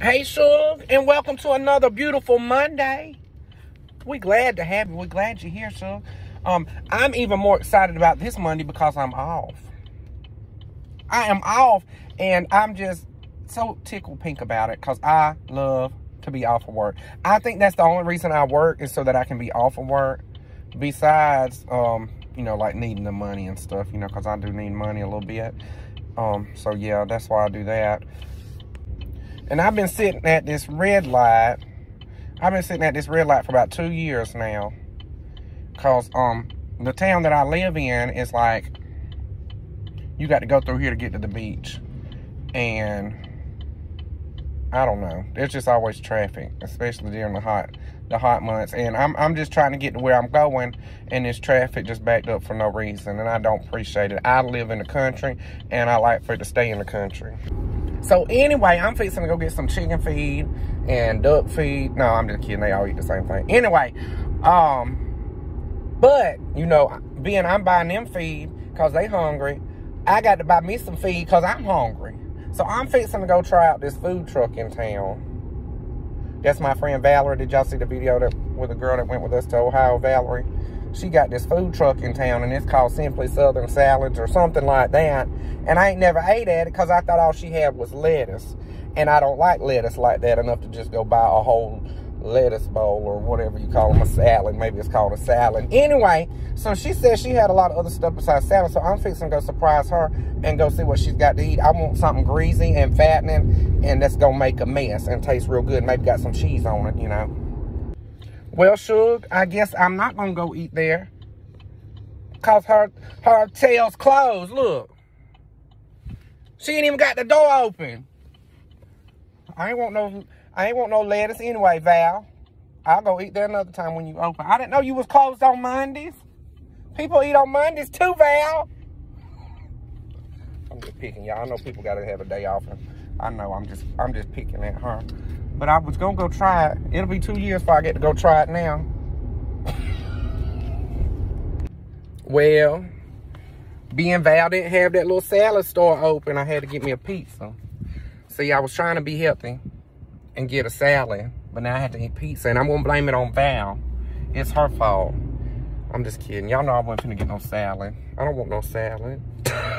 Hey, Shug, and welcome to another beautiful Monday. We're glad to have you. We're glad you're here, Shug. Um, I'm even more excited about this Monday because I'm off. I am off, and I'm just so tickled pink about it because I love to be off of work. I think that's the only reason I work is so that I can be off of work. Besides, um, you know, like needing the money and stuff, you know, because I do need money a little bit. Um, so yeah, that's why I do that. And I've been sitting at this red light. I've been sitting at this red light for about two years now. Cause um the town that I live in is like you got to go through here to get to the beach. And I don't know. There's just always traffic, especially during the hot the hot months. And I'm I'm just trying to get to where I'm going and this traffic just backed up for no reason. And I don't appreciate it. I live in the country and I like for it to stay in the country. So anyway, I'm fixing to go get some chicken feed and duck feed. No, I'm just kidding. They all eat the same thing. Anyway, um, but, you know, being I'm buying them feed because they hungry, I got to buy me some feed because I'm hungry. So I'm fixing to go try out this food truck in town. That's my friend Valerie. Did y'all see the video that with the girl that went with us to Ohio, Valerie? She got this food truck in town, and it's called Simply Southern Salads or something like that. And I ain't never ate at it because I thought all she had was lettuce. And I don't like lettuce like that enough to just go buy a whole lettuce bowl or whatever you call them, a salad. Maybe it's called a salad. Anyway, so she said she had a lot of other stuff besides salad. So I'm fixing to go surprise her and go see what she's got to eat. I want something greasy and fattening and that's going to make a mess and taste real good. Maybe got some cheese on it, you know. Well, Shug, I guess I'm not going to go eat there. Because her, her tail's closed. Look. She ain't even got the door open. I ain't want no I ain't want no lettuce anyway, Val. I'll go eat there another time when you open. I didn't know you was closed on Mondays. People eat on Mondays too, Val. I'm just picking y'all. I know people gotta have a day off. And I know I'm just I'm just picking at her. But I was gonna go try it. It'll be two years before I get to go try it now. well, being Val didn't have that little salad store open, I had to get me a pizza. See, I was trying to be healthy and get a salad, but now I have to eat pizza, and I'm gonna blame it on Val. It's her fault. I'm just kidding. Y'all know I wasn't finna get no salad. I don't want no salad.